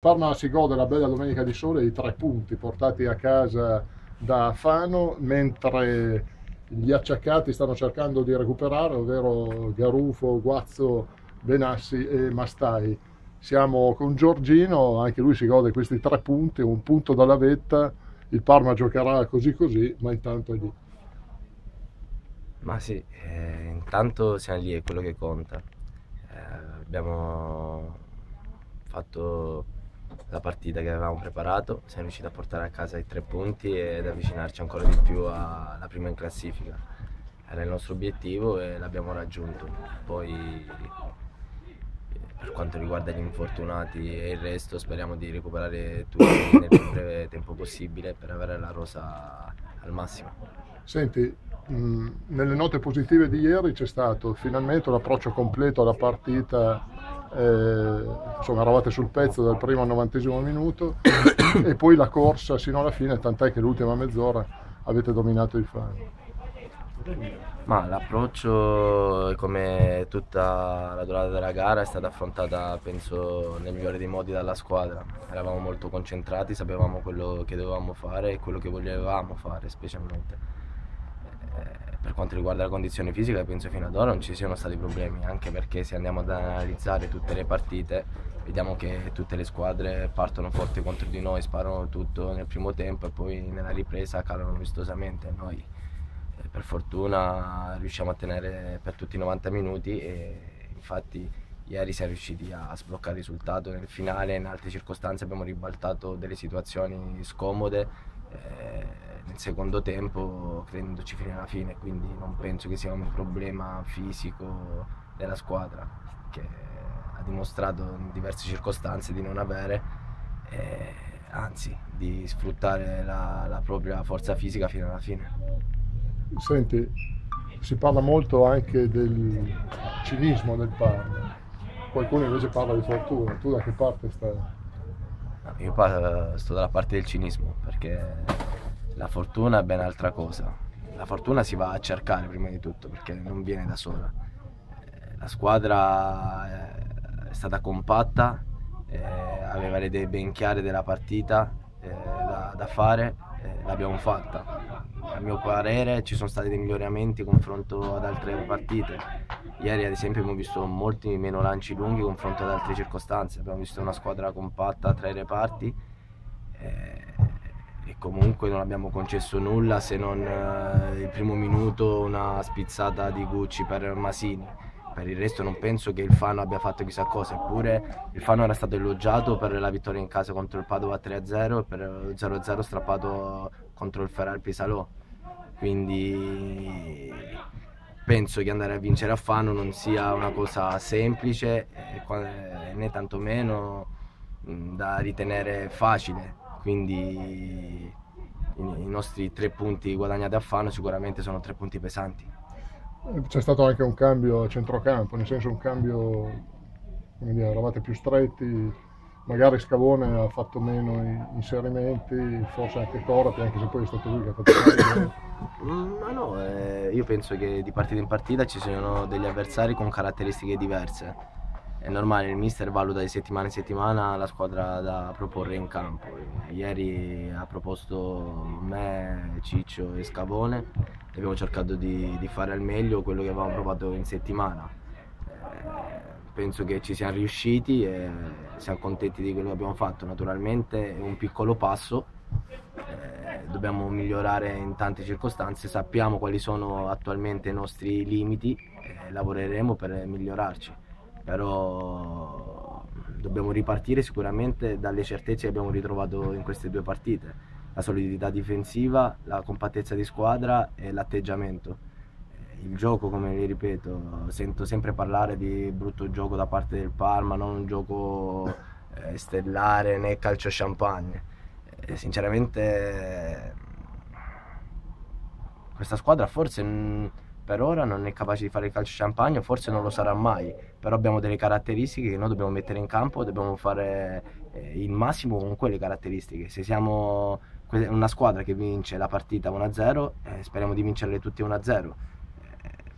Parma si gode la bella domenica di sole di tre punti portati a casa da Fano, mentre gli acciaccati stanno cercando di recuperare, ovvero Garufo, Guazzo, Benassi e Mastai. Siamo con Giorgino, anche lui si gode questi tre punti, un punto dalla vetta, il Parma giocherà così così, ma intanto è lì. Ma sì, eh, intanto siamo lì, è quello che conta. Eh, abbiamo fatto la partita che avevamo preparato, siamo riusciti a portare a casa i tre punti ed avvicinarci ancora di più alla prima in classifica. Era il nostro obiettivo e l'abbiamo raggiunto. Poi per quanto riguarda gli infortunati e il resto speriamo di recuperare tutti nel più breve tempo possibile per avere la rosa al massimo. Senti, mh, nelle note positive di ieri c'è stato finalmente un approccio completo alla partita eh, insomma eravate sul pezzo dal primo al novantesimo minuto e poi la corsa sino alla fine, tant'è che l'ultima mezz'ora avete dominato il fan. Ma l'approccio, come tutta la durata della gara, è stata affrontata, penso, nel migliore dei modi dalla squadra. Eravamo molto concentrati, sapevamo quello che dovevamo fare e quello che volevamo fare specialmente per quanto riguarda la condizione fisica penso fino ad ora non ci siano stati problemi, anche perché se andiamo ad analizzare tutte le partite vediamo che tutte le squadre partono forti contro di noi, sparano tutto nel primo tempo e poi nella ripresa calano vistosamente. Noi eh, per fortuna riusciamo a tenere per tutti i 90 minuti e infatti ieri siamo riusciti a sbloccare il risultato nel finale, in altre circostanze abbiamo ribaltato delle situazioni scomode. Eh, nel secondo tempo credendoci fino alla fine, quindi non penso che sia un problema fisico della squadra che ha dimostrato in diverse circostanze di non avere, eh, anzi di sfruttare la, la propria forza fisica fino alla fine. Senti, si parla molto anche del cinismo del Parma, qualcuno invece parla di fortuna, tu da che parte stai? Io sto dalla parte del cinismo perché la fortuna è ben altra cosa. La fortuna si va a cercare prima di tutto perché non viene da sola. Eh, la squadra eh, è stata compatta, eh, aveva le idee ben chiare della partita da, da fare, l'abbiamo fatta. A mio parere ci sono stati dei miglioramenti in confronto ad altre partite. Ieri ad esempio abbiamo visto molti meno lanci lunghi confronto ad altre circostanze, abbiamo visto una squadra compatta tra i reparti. Eh, e comunque non abbiamo concesso nulla se non eh, il primo minuto una spizzata di Gucci per Masini. Per il resto non penso che il Fano abbia fatto chissà cosa, eppure il Fano era stato elogiato per la vittoria in casa contro il Padova 3-0 e per il 0-0 strappato contro il Ferrari Pisalò. Quindi penso che andare a vincere a Fano non sia una cosa semplice né tantomeno da ritenere facile quindi i nostri tre punti guadagnati a Fano sicuramente sono tre punti pesanti. C'è stato anche un cambio a centrocampo, nel senso un cambio, come dire, eravate più stretti, magari Scavone ha fatto meno inserimenti, forse anche Corati, anche se poi è stato lui che ha fatto mm, Ma no, eh, io penso che di partita in partita ci siano degli avversari con caratteristiche diverse è normale, il mister valuta di settimana in settimana la squadra da proporre in campo. Ieri ha proposto me, Ciccio e Scavone e abbiamo cercato di, di fare al meglio quello che avevamo provato in settimana. Eh, penso che ci siamo riusciti e siamo contenti di quello che abbiamo fatto. Naturalmente è un piccolo passo, eh, dobbiamo migliorare in tante circostanze, sappiamo quali sono attualmente i nostri limiti e lavoreremo per migliorarci però dobbiamo ripartire sicuramente dalle certezze che abbiamo ritrovato in queste due partite, la solidità difensiva, la compattezza di squadra e l'atteggiamento. Il gioco, come vi ripeto, sento sempre parlare di brutto gioco da parte del Parma, non un gioco eh, stellare né calcio champagne. Eh, sinceramente questa squadra forse per ora non è capace di fare il calcio champagne, forse non lo sarà mai, però abbiamo delle caratteristiche che noi dobbiamo mettere in campo, dobbiamo fare eh, il massimo con quelle caratteristiche. Se siamo una squadra che vince la partita 1-0, eh, speriamo di vincerle tutte 1-0.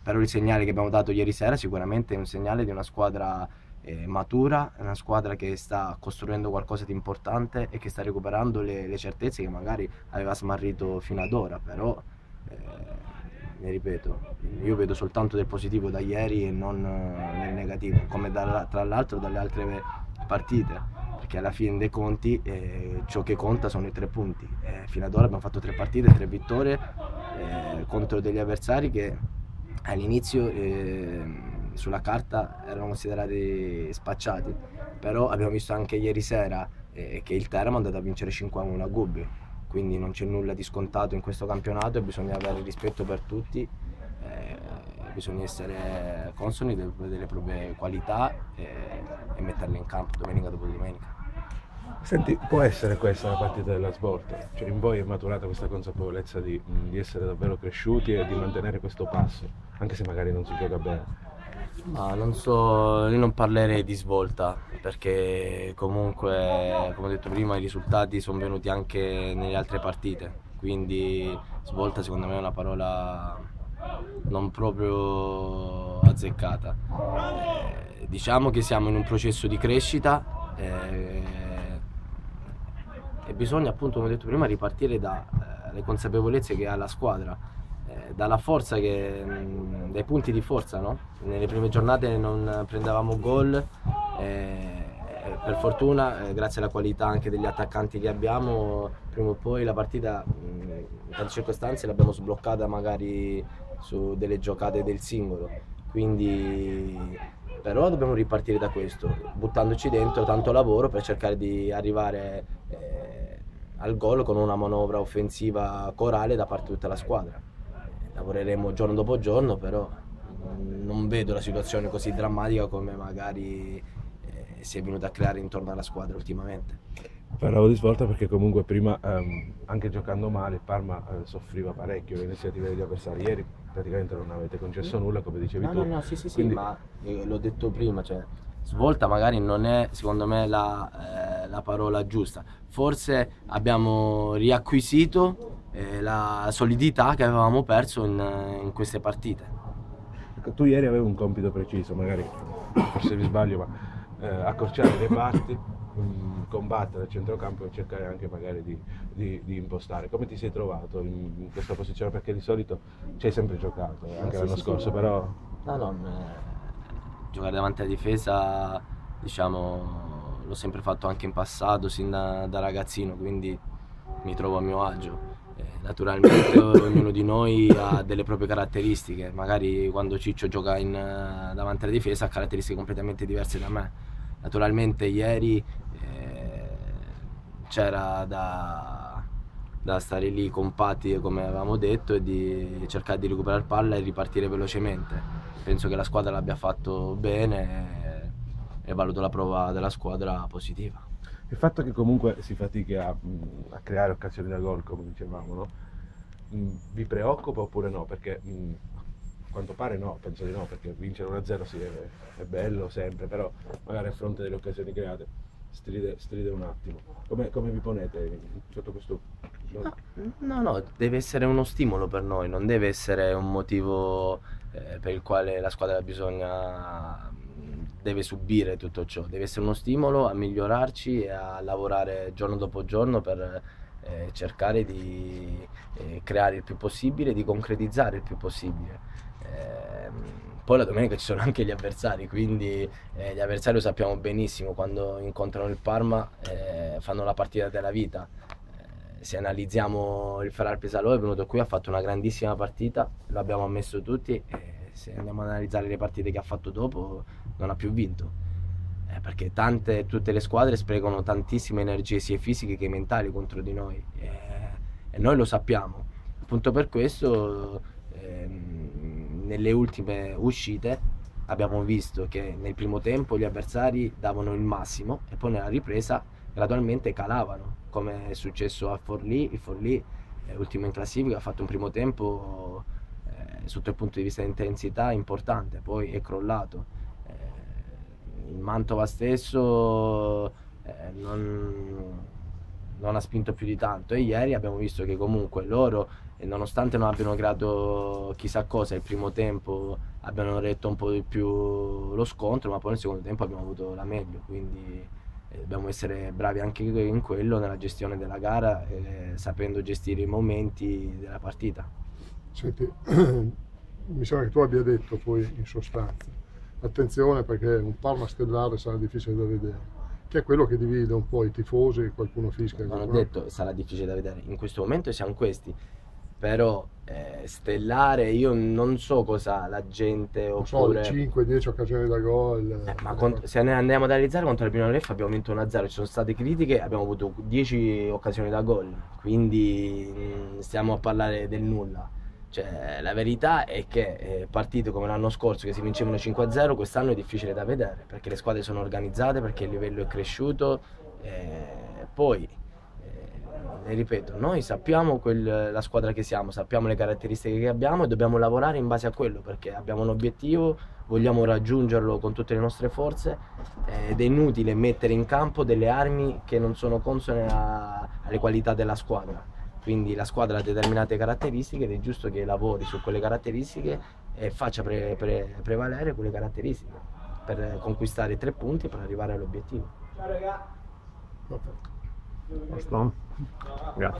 Però il segnale che abbiamo dato ieri sera sicuramente è un segnale di una squadra eh, matura, una squadra che sta costruendo qualcosa di importante e che sta recuperando le, le certezze che magari aveva smarrito fino ad ora, però eh, ripeto, io vedo soltanto del positivo da ieri e non eh, nel negativo, come da, tra l'altro dalle altre partite, perché alla fine dei conti eh, ciò che conta sono i tre punti. Eh, fino ad ora abbiamo fatto tre partite, tre vittorie eh, contro degli avversari che all'inizio eh, sulla carta erano considerati spacciati, però abbiamo visto anche ieri sera eh, che il Teramo è andato a vincere 5-1 a Gubbio, quindi non c'è nulla di scontato in questo campionato e bisogna avere rispetto per tutti, eh, bisogna essere consoni delle, delle proprie qualità e, e metterle in campo domenica dopo domenica. Senti, può essere questa la partita della svolta? Cioè in voi è maturata questa consapevolezza di, di, essere davvero cresciuti e di mantenere questo passo, anche se magari non si gioca bene? Ma non so, io non parlerei di svolta perché comunque, come ho detto prima, i risultati sono venuti anche nelle altre partite, quindi svolta secondo me è una parola non proprio azzeccata. Eh, diciamo che siamo in un processo di crescita eh, e bisogna appunto, come ho detto prima, ripartire dalle eh, consapevolezze che ha la squadra eh, dalla forza che, dai punti di forza, no? Nelle prime giornate non prendevamo gol, eh, per fortuna, eh, grazie alla qualità anche degli attaccanti che abbiamo, prima o poi la partita in tante circostanze l'abbiamo sbloccata magari su delle giocate del singolo. Quindi però dobbiamo ripartire da questo, buttandoci dentro tanto lavoro per cercare di arrivare eh, al gol con una manovra offensiva corale da parte di tutta la squadra lavoreremo giorno dopo giorno, però non vedo la situazione così drammatica come magari eh, si è venuta a creare intorno alla squadra ultimamente. Parlavo di svolta perché comunque prima, ehm, anche giocando male, il Parma eh, soffriva parecchio le iniziative degli avversari. Ieri praticamente non avete concesso nulla, come dicevi no, tu. No, no, sì, sì, Quindi... sì, ma eh, l'ho detto prima, cioè, svolta magari non è secondo me la, eh, la parola giusta. Forse abbiamo riacquisito eh, la solidità che avevamo perso in, in queste partite. Ecco, tu ieri avevi un compito preciso, magari forse mi sbaglio, ma eh, accorciare le parti, mm, combattere il centrocampo e cercare anche magari di, di, di, impostare. Come ti sei trovato in, in, questa posizione? Perché di solito ci hai sempre giocato, eh, anche sì, l'anno sì, scorso, sì. però... No, no, giocare davanti alla difesa, diciamo, l'ho sempre fatto anche in passato, sin da, da ragazzino, quindi mi trovo a mio agio naturalmente ognuno di noi ha delle proprie caratteristiche, magari quando Ciccio gioca in, eh, davanti alla difesa ha caratteristiche completamente diverse da me. Naturalmente ieri eh, c'era da, da, stare lì compatti come avevamo detto e di cercare di recuperare palla e ripartire velocemente. Penso che la squadra l'abbia fatto bene e, e valuto la prova della squadra positiva. Il fatto che comunque si fatichi a, a creare occasioni da gol, come dicevamo, no? Mm, vi preoccupa oppure no? Perché mm, a quanto pare no, penso di no, perché vincere 1-0 sì, è, è, bello sempre, però magari a fronte delle occasioni create stride, stride un attimo. Come, come, vi ponete sotto questo... No, no, deve essere uno stimolo per noi, non deve essere un motivo eh, per il quale la squadra bisogna deve subire tutto ciò, deve essere uno stimolo a migliorarci e a lavorare giorno dopo giorno per eh, cercare di eh, creare il più possibile, di concretizzare il più possibile. Eh, poi la domenica ci sono anche gli avversari, quindi eh, gli avversari lo sappiamo benissimo, quando incontrano il Parma eh, fanno la partita della vita. Eh, se analizziamo il Ferrar Pesalò è venuto qui, ha fatto una grandissima partita, lo abbiamo ammesso tutti se andiamo ad analizzare le partite che ha fatto dopo, non ha più vinto. Eh, perché tante, tutte le squadre sprecano tantissime energie sia fisiche che mentali contro di noi eh, e noi lo sappiamo. Appunto per questo ehm, nelle ultime uscite abbiamo visto che nel primo tempo gli avversari davano il massimo e poi nella ripresa gradualmente calavano, come è successo a Forlì. Il Forlì è ultimo in classifica, ha fatto un primo tempo sotto il punto di vista di intensità importante, poi è crollato. Eh, il Mantova stesso eh, non, non ha spinto più di tanto e ieri abbiamo visto che comunque loro, nonostante non abbiano creato chissà cosa il primo tempo, abbiano retto un po' di più lo scontro, ma poi nel secondo tempo abbiamo avuto la meglio, quindi eh, dobbiamo essere bravi anche in quello, nella gestione della gara, eh, sapendo gestire i momenti della partita. Senti, mi sembra che tu abbia detto poi in sostanza, attenzione perché un Parma stellare sarà difficile da vedere che è quello che divide un po' i tifosi, qualcuno fischia. Non ho detto sarà difficile da vedere, in questo momento siamo questi, però eh, stellare io non so cosa la gente oppure... So, 5-10 occasioni da gol. Eh, ma cont- se ne andiamo ad analizzare contro il Pinone F abbiamo vinto 1-0, ci sono state critiche, abbiamo avuto 10 occasioni da gol, quindi mh, mm, stiamo a parlare del nulla cioè, la verità è che eh, partite come l'anno scorso che si vincevano 5-0, quest'anno è difficile da vedere perché le squadre sono organizzate, perché il livello è cresciuto. Eh, poi, eh, ripeto, noi sappiamo quel, la squadra che siamo, sappiamo le caratteristiche che abbiamo e dobbiamo lavorare in base a quello perché abbiamo un obiettivo, vogliamo raggiungerlo con tutte le nostre forze eh, ed è inutile mettere in campo delle armi che non sono consone a, alle qualità della squadra. Quindi la squadra ha determinate caratteristiche ed è giusto che lavori su quelle caratteristiche e faccia pre, pre, prevalere quelle caratteristiche per conquistare tre punti per arrivare all'obiettivo. Ciao raga. Grazie.